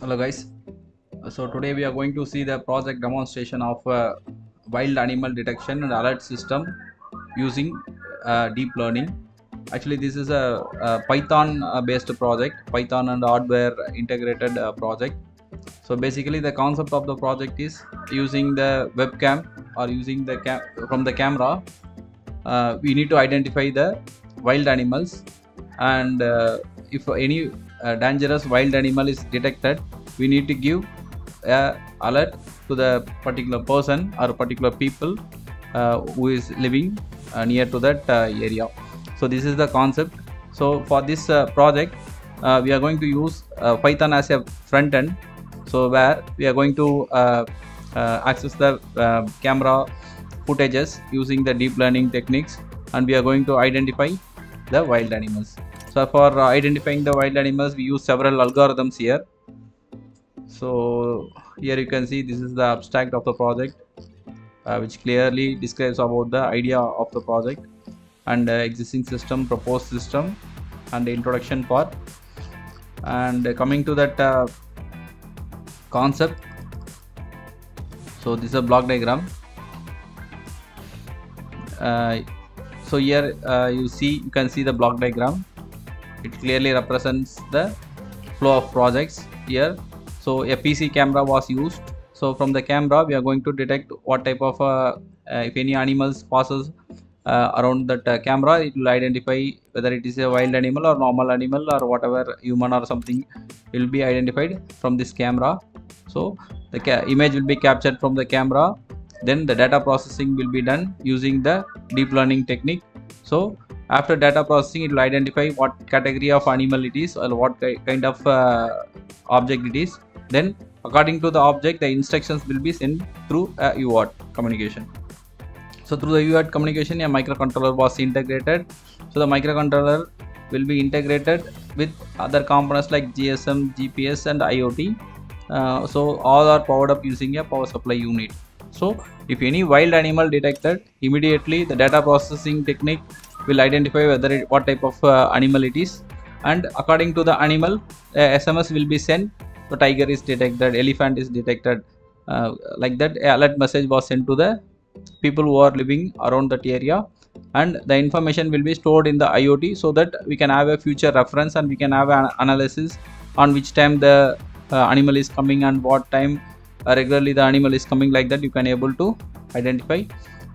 hello guys. So today we are going to see the project demonstration of uh, wild animal detection and alert system using uh, deep learning. Actually this is a, a python uh, based project python and hardware integrated uh, project. So basically the concept of the project is using the webcam or using the cam from the camera uh, we need to identify the wild animals. And uh, if any uh, dangerous wild animal is detected we need to give a alert to the particular person or particular people uh, who is living uh, near to that uh, area. So this is the concept. So for this project we are going to use python as a front end. So where we are going to access the uh, camera footages using the deep learning techniques and we are going to identify the wild animals. So for uh, identifying the wild animals we use several algorithms here. So here you can see this is the abstract of the project uh, which clearly describes about the idea of the project and uh, existing system proposed system and the introduction part. And uh, coming to that uh, concept so this is a block diagram. Uh, so here uh, you see you can see the block diagram. It clearly represents the flow of projects here. So a pc camera was used. So from the camera we are going to detect what type of uh, uh, if any animals passes uh, around that uh, camera. It will identify whether it is a wild animal or normal animal or whatever human or something will be identified from this camera. So the image will be captured from the camera. Then the data processing will be done using the deep learning technique. So after data processing it will identify what category of animal it is or what kind of uh, object it is. Then according to the object the instructions will be sent through a UART communication. So through the UART communication a microcontroller was integrated. So the microcontroller will be integrated with other components like GSM GPS and IoT uh, so all are powered up using a power supply unit. So if any wild animal detected immediately the data processing technique will identify whether it, what type of uh, animal it is. And according to the animal a sms will be sent. The tiger is detected elephant is detected. Uh, like that alert message was sent to the people who are living around that area. And the information will be stored in the iot so that we can have a future reference and we can have an analysis on which time the uh, animal is coming and what time uh, regularly the animal is coming like that you can able to identify.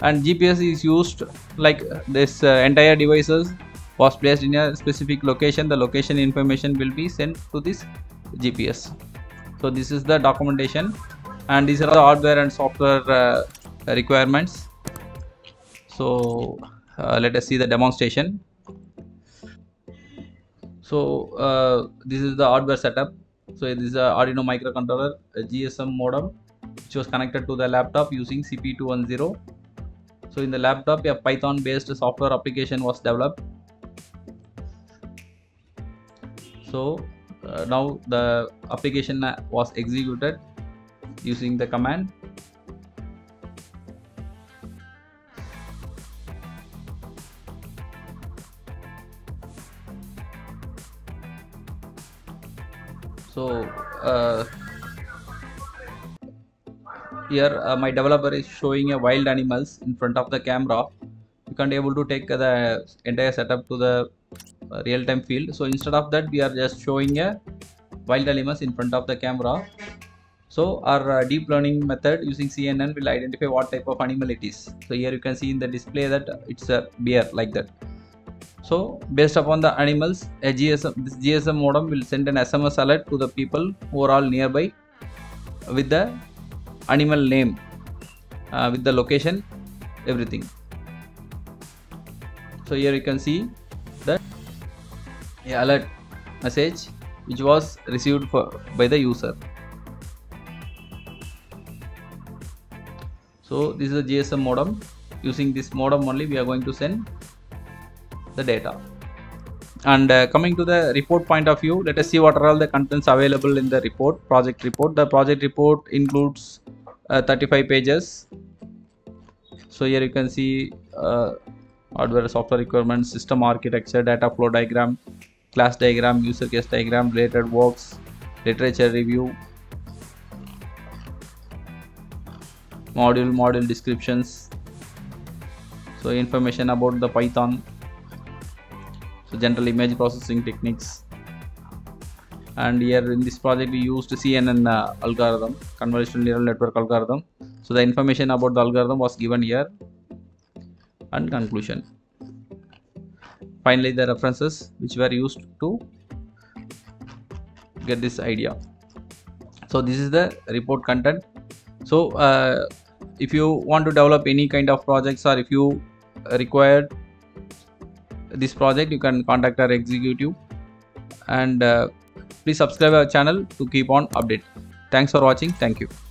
And gps is used like this uh, entire devices was placed in a specific location. The location information will be sent to this gps so this is the documentation and these are the hardware and software uh, requirements. So uh, let us see the demonstration. So uh, this is the hardware setup so this is a arduino microcontroller a gsm modem. Which was connected to the laptop using cp210 so in the laptop a python based software application was developed. So uh, now the application was executed using the command so uh, here uh, my developer is showing a wild animals in front of the camera. You can't able to take the entire setup to the uh, real-time field. So instead of that we are just showing a wild animals in front of the camera. So our uh, deep learning method using cnn will identify what type of animal it is. So here you can see in the display that it's a bear like that so based upon the animals a gsm this gsm modem will send an sms alert to the people who are all nearby with the animal name uh, with the location everything. So here you can see a alert message which was received for, by the user. So this is a gsm modem. Using this modem only we are going to send the data. And uh, coming to the report point of view let us see what are all the contents available in the report project report. The project report includes uh, 35 pages. So here you can see uh, hardware software requirements system architecture data flow diagram class diagram user case diagram related works literature review module module descriptions. So information about the python so general image processing techniques. And here in this project we used CNN uh, algorithm convolutional neural network algorithm. So the information about the algorithm was given here. And conclusion. Finally the references which were used to get this idea. So this is the report content. So uh, if you want to develop any kind of projects or if you required this project you can contact our executive. And uh, please subscribe our channel to keep on update thanks for watching. Thank you